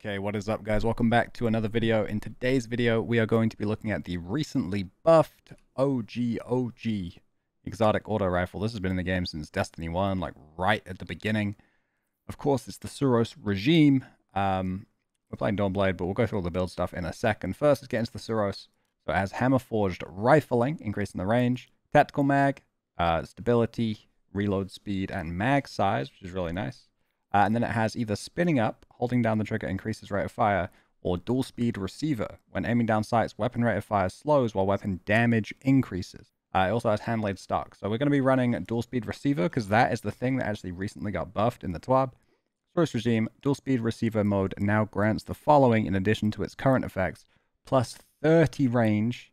Okay, what is up guys? Welcome back to another video. In today's video, we are going to be looking at the recently buffed OG OG exotic auto rifle. This has been in the game since Destiny 1, like right at the beginning. Of course, it's the Suros regime. Um, we're playing Dawnblade, but we'll go through all the build stuff in a second. First, let's get into the Suros. So it has hammer forged rifling, increasing the range, tactical mag, uh, stability, reload speed, and mag size, which is really nice. Uh, and then it has either spinning up, holding down the trigger increases rate of fire, or dual speed receiver. When aiming down sights, weapon rate of fire slows while weapon damage increases. Uh, it also has hand laid stock. So we're going to be running dual speed receiver because that is the thing that actually recently got buffed in the TWAB. Suros regime, dual speed receiver mode now grants the following in addition to its current effects plus 30 range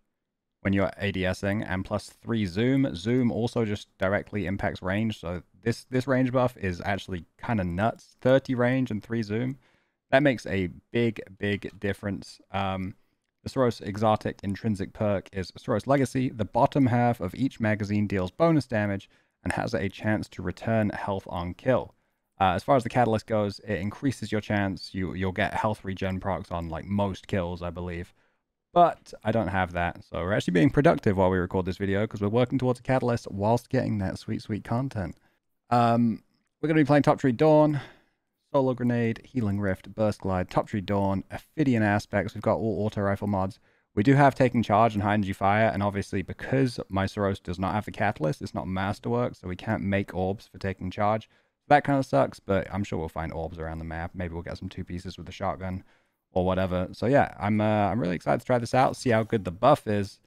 when you're ADSing and plus 3 zoom. Zoom also just directly impacts range, so this this range buff is actually kind of nuts. 30 range and 3 zoom. That makes a big, big difference. Um, the Suros exotic intrinsic perk is Suros Legacy. The bottom half of each magazine deals bonus damage and has a chance to return health on kill. Uh, as far as the catalyst goes, it increases your chance. You you'll get health regen procs on like most kills, I believe. But I don't have that, so we're actually being productive while we record this video because we're working towards a catalyst whilst getting that sweet, sweet content. Um, we're going to be playing Top Tree Dawn, Solar Grenade, Healing Rift, Burst Glide, Top Tree Dawn, Ophidian Aspects. We've got all auto rifle mods. We do have Taking Charge and High Energy Fire, and obviously because my Suros does not have the Catalyst, it's not Masterwork, so we can't make orbs for Taking Charge. That kind of sucks, but I'm sure we'll find orbs around the map. Maybe we'll get some two pieces with the shotgun or whatever. So yeah, I'm uh, I'm really excited to try this out, see how good the buff is.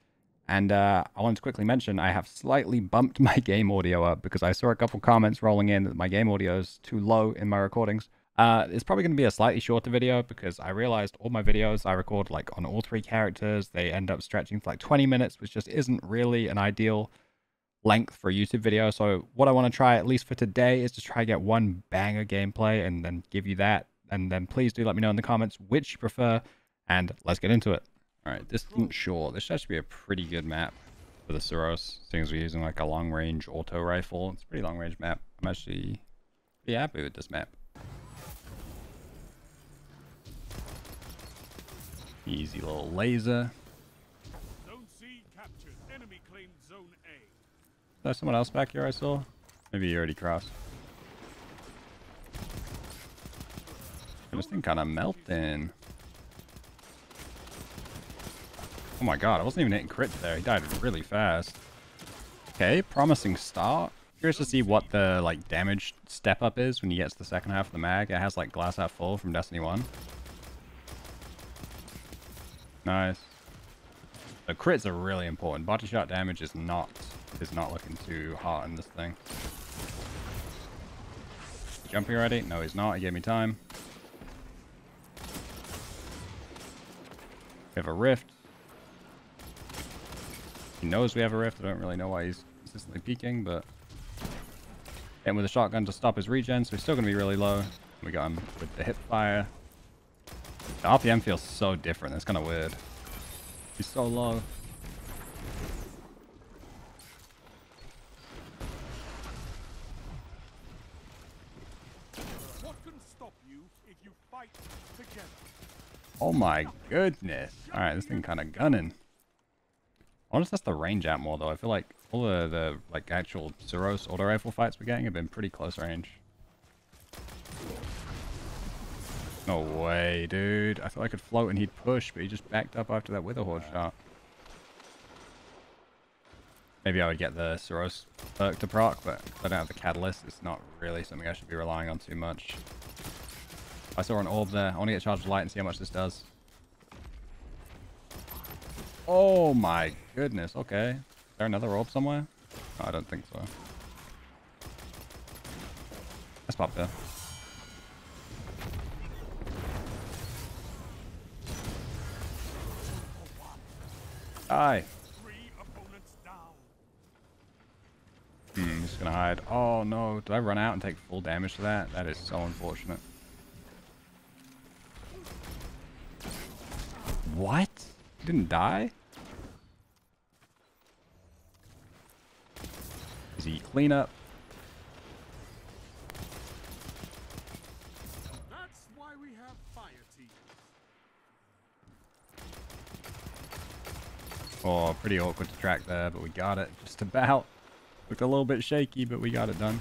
And uh, I wanted to quickly mention I have slightly bumped my game audio up because I saw a couple comments rolling in that my game audio is too low in my recordings. Uh, it's probably going to be a slightly shorter video because I realized all my videos I record like on all three characters, they end up stretching for like 20 minutes, which just isn't really an ideal length for a YouTube video. So what I want to try, at least for today, is to try to get one banger gameplay and then give you that. And then please do let me know in the comments which you prefer, and let's get into it. All right, Distant Shore. This should actually be a pretty good map for the Suros, seeing as we're using like a long-range auto rifle. It's a pretty long-range map. I'm actually pretty happy with this map. Easy little laser. Zone C captured. Enemy claimed Zone A. There's someone else back here I saw? Maybe he already crossed. This thing kind of melting. Oh my god, I wasn't even hitting crit there. He died really fast. Okay, promising start. Curious to see what the like damage step up is when he gets the second half of the mag. It has like glass half full from Destiny 1. Nice. The crits are really important. Body shot damage is not is not looking too hot in this thing. Jumping already? No, he's not. He gave me time. We have a rift. He knows we have a rift. I don't really know why he's consistently peeking, but... And with a shotgun to stop his regen, so he's still going to be really low. We got him with the hip fire. The RPM feels so different. It's kind of weird. He's so low. What can stop you if you fight together? Oh my goodness. Alright, this thing kind of gunning. I wonder if that's the range out more though. I feel like all the, the like actual Suros auto rifle fights we're getting have been pretty close range. No way, dude. I thought I could float and he'd push, but he just backed up after that Witherhoard shot. Maybe I would get the Suros perk to proc, but I don't have the Catalyst. It's not really something I should be relying on too much. I saw an orb there. I want to get charged with light and see how much this does. Oh my goodness. Okay. Is there another orb somewhere? No, I don't think so. Let's pop there. Die. Hmm, just gonna hide. Oh no, did I run out and take full damage to that? That is so unfortunate. What? He didn't die? Is he That's why we have fire teams. Oh, pretty awkward to track there, but we got it just about. Looked a little bit shaky, but we got it done.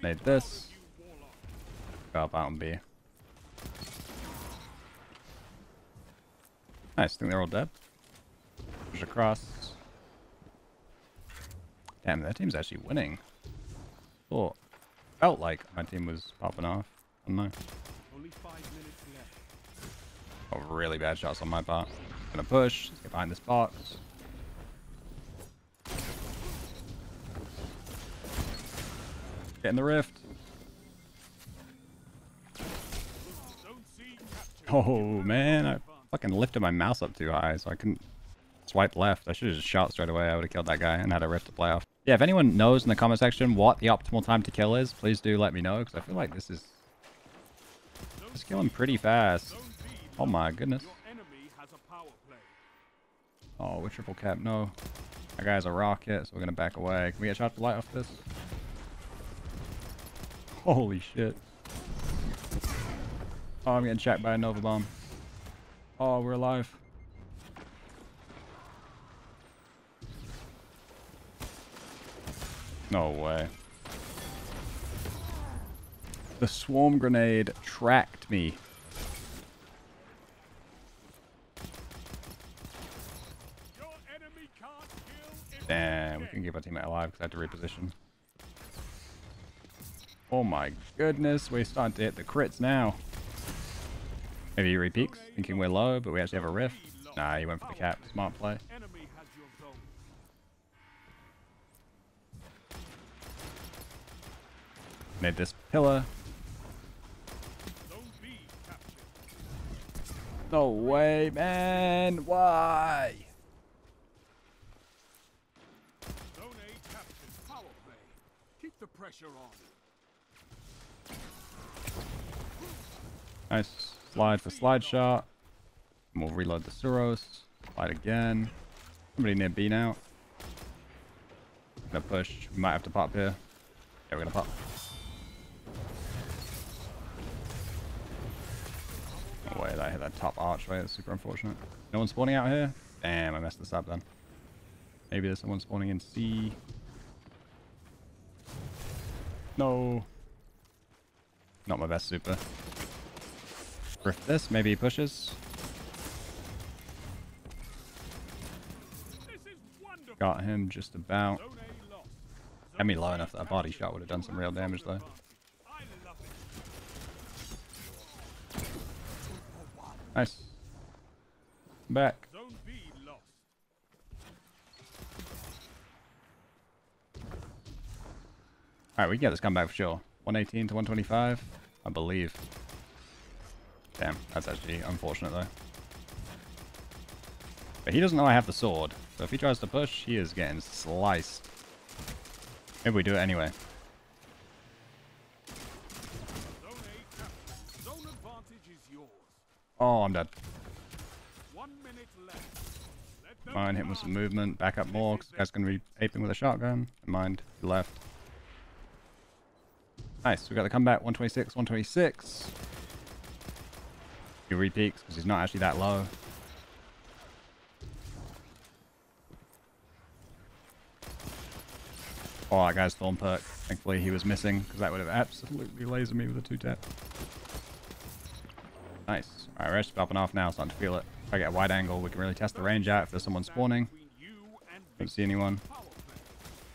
Made this. Go up out and B. Nice, I think they're all dead. Push across. Damn, that team's actually winning. Thought, felt like my team was popping off. I don't know. Only five minutes left. Oh, really bad shots on my part. Gonna push. Let's get behind this box. Get in the rift. Zone C captured. Oh man, I fucking lifted my mouse up too high, so I couldn't swipe left. I should have just shot straight away. I would have killed that guy and had a rift to play off. Yeah, if anyone knows in the comment section what the optimal time to kill is, please do let me know because I feel like this is it's killing pretty fast. Oh my goodness. Oh, we triple cap, no. That guy's a rocket, so we're gonna back away. Can we get shot to light off this? Holy shit. Oh, I'm getting checked by a Nova Bomb. Oh, we're alive. No way. The swarm grenade tracked me. Your enemy can't kill Damn, we can keep our teammate alive because I had to reposition. Oh my goodness, we're starting to hit the crits now. Maybe he repeaks, thinking we're low, but we actually have a rift. Nah, he went for the cap. Smart play. Made this pillar. No way, man. Why? Nice. Slide for slide shot. And we'll reload the Suros. Slide again. Somebody near B now. Gonna push. We might have to pop here. Yeah, we're gonna pop. No way that I hit that top archway. That's super unfortunate. No one spawning out here? Damn, I messed this up then. Maybe there's someone spawning in C. No. Not my best super. Rift this, maybe he pushes. Got him just about. Had me low enough that a body shot would have done some real damage though. Nice. Back. Alright, we can get this comeback for sure. 118 to 125, I believe. Damn, that's actually unfortunate though. But he doesn't know I have the sword, so if he tries to push, he is getting sliced. Maybe we do it anyway. Oh, I'm dead. Mind hit him with some movement, back up more, because guy's going to be aping with a shotgun. Mind, left. Nice, we got the comeback, 126, 126. He repeaks, because he's not actually that low. Oh, that guy's Thorn perk. Thankfully he was missing, because that would have absolutely lasered me with a two-tap. Nice. Alright, we're actually popping off now, starting to feel it. If I get a wide angle, we can really test the range out if there's someone spawning. Don't see anyone.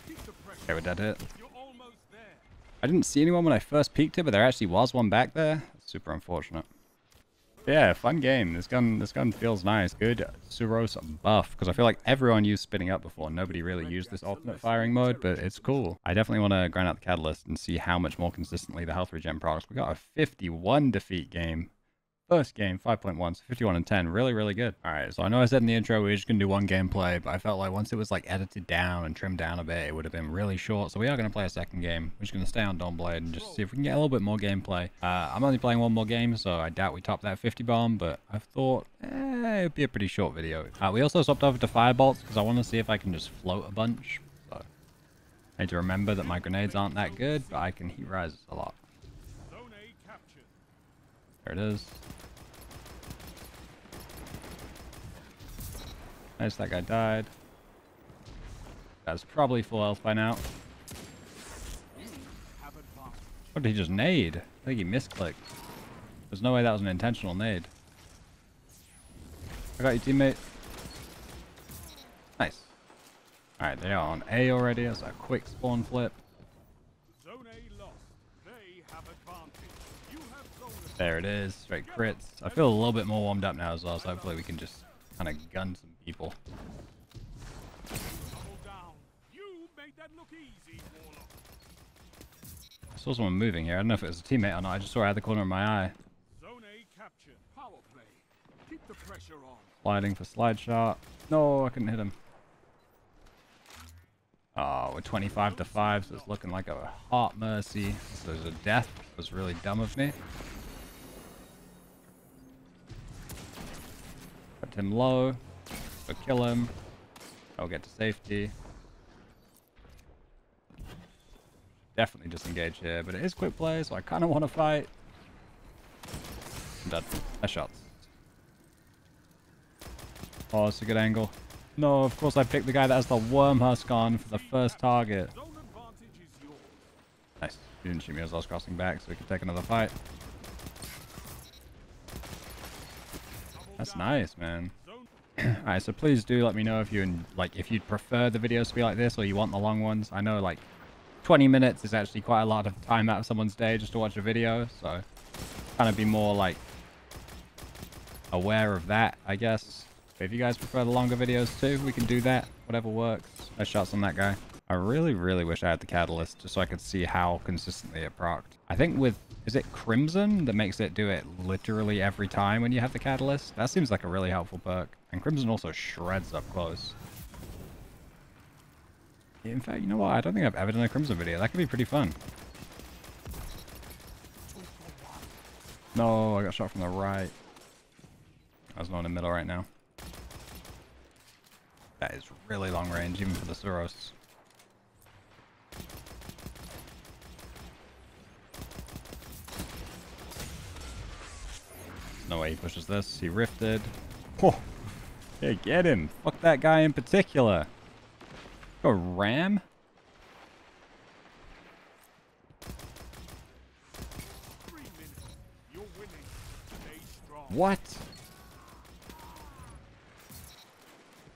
Okay, we're dead hit. I didn't see anyone when I first peeked it, but there actually was one back there. Super unfortunate. Yeah, fun game. This gun, this gun feels nice. Good Suros buff because I feel like everyone used spinning up before. Nobody really used this alternate firing mode, but it's cool. I definitely want to grind out the catalyst and see how much more consistently the health regen products. We got a 51 defeat game. First game, 5.1, so 51 and 10. Really, really good. All right, so I know I said in the intro we were just going to do one gameplay, but I felt like once it was like edited down and trimmed down a bit, it would have been really short. So we are going to play a second game. We're just going to stay on Dawnblade and just see if we can get a little bit more gameplay. Uh, I'm only playing one more game, so I doubt we top that 50 bomb, but I thought eh, it'd be a pretty short video. Uh, we also swapped over to firebolts because I want to see if I can just float a bunch. So I need to remember that my grenades aren't that good, but I can heat rise a lot. There it is. Nice, that guy died. That's probably full health by now. What did he just nade? I think he misclicked. There's no way that was an intentional nade. I got you, teammate. Nice. Alright, they are on A already. That's a quick spawn flip. There it is. Straight crits. I feel a little bit more warmed up now as well, so hopefully we can just kind of gun some people. Down. You made that look easy, I saw someone moving here. I don't know if it was a teammate or not. I just saw it out the corner of my eye. Zone A captured. Power play. Keep the pressure on. Sliding for slide shot. No, I couldn't hit him. Oh, we're 25 to 5, so it's looking like a hot mercy. So there's a death. It was really dumb of me. Him low. Go kill him. I'll get to safety. Definitely disengage here, but it is quick play, so I kind of want to fight. I'm dead. Nice shots. Oh, it's a good angle. No, of course I picked the guy that has the Wormhusk on for the first target. Nice. You didn't shoot me as I was crossing back, so we can take another fight. That's nice, man. Alright, so please do let me know if you like if you'd prefer the videos to be like this or you want the long ones. I know like 20 minutes is actually quite a lot of time out of someone's day just to watch a video, so kind of be more like aware of that, I guess. But if you guys prefer the longer videos too, we can do that. Whatever works. Nice shots on that guy. I really, really wish I had the catalyst just so I could see how consistently it procced. I think with, is it Crimson that makes it do it literally every time when you have the catalyst? That seems like a really helpful perk. And Crimson also shreds up close. In fact, you know what? I don't think I've ever done a Crimson video. That could be pretty fun. No, I got shot from the right. I was not in the middle right now. That is really long range, even for the Suros. No way he pushes this. He rifted. Oh, yeah, get him. Fuck that guy in particular. Go ram. three minutes. You're winning. Stay strong. What?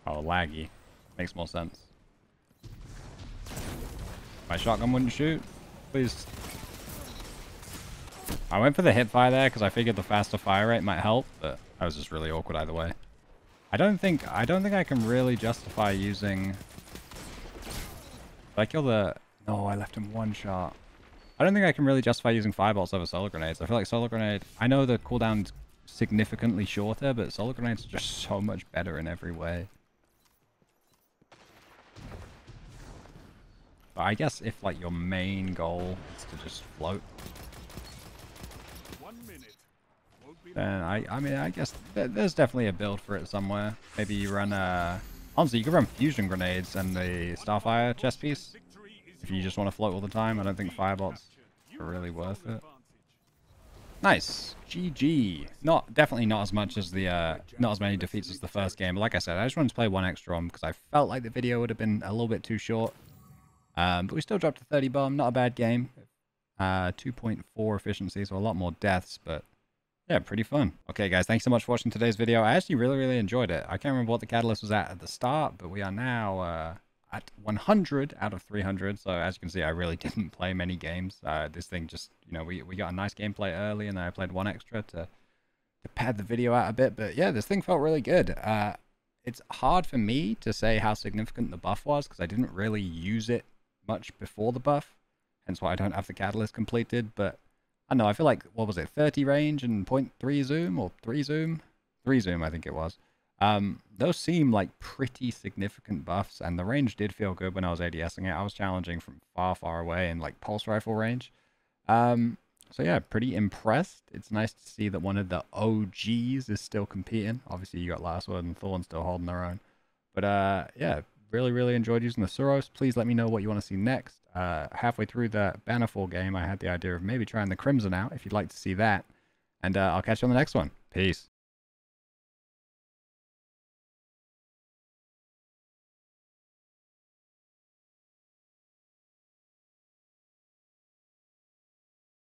Oh, laggy. Makes more sense. My shotgun wouldn't shoot? Please. I went for the hip fire there because I figured the faster fire rate might help, but I was just really awkward either way. I don't think I don't think I can really justify using. Did I kill the? No, I left him one shot. I don't think I can really justify using firebolts over solar grenades. I feel like solar grenade. I know the cooldown's significantly shorter, but solar grenades are just so much better in every way. But I guess if like your main goal is to just float, One minute. Won't be then I I mean I guess th there's definitely a build for it somewhere. Maybe you run uh honestly you could run fusion grenades and the starfire chest piece if you just want to float all the time. I don't think firebolts are really worth it. Nice. GG. Not definitely not as much as the uh not as many defeats as the first game. But like I said, I just wanted to play one extra on because I felt like the video would have been a little bit too short. Um, but we still dropped a 30 bomb. Not a bad game. Uh, 2.4 efficiency, so a lot more deaths, but yeah, pretty fun. Okay, guys, thanks so much for watching today's video. I actually really, really enjoyed it. I can't remember what the catalyst was at at the start, but we are now uh, at 100 out of 300. So as you can see, I really didn't play many games. Uh, this thing just, you know, we, we got a nice gameplay early, and then I played one extra to to pad the video out a bit. But yeah, this thing felt really good. Uh, it's hard for me to say how significant the buff was because I didn't really use it much before the buff, hence why I don't have the catalyst completed. But I don't know, I feel like what was it, 30 range and 0.3 zoom or 3 zoom? 3 zoom, I think it was. Um, those seem like pretty significant buffs, and the range did feel good when I was ADSing it. I was challenging from far, far away in like pulse rifle range. Um, so yeah, pretty impressed. It's nice to see that one of the OGs is still competing. Obviously, you got Last Word and Thorn still holding their own. But uh, yeah, really, really enjoyed using the Suros. Please let me know what you want to see next. Uh, halfway through the Bannerfall game, I had the idea of maybe trying the Crimson out if you'd like to see that. And uh, I'll catch you on the next one. Peace.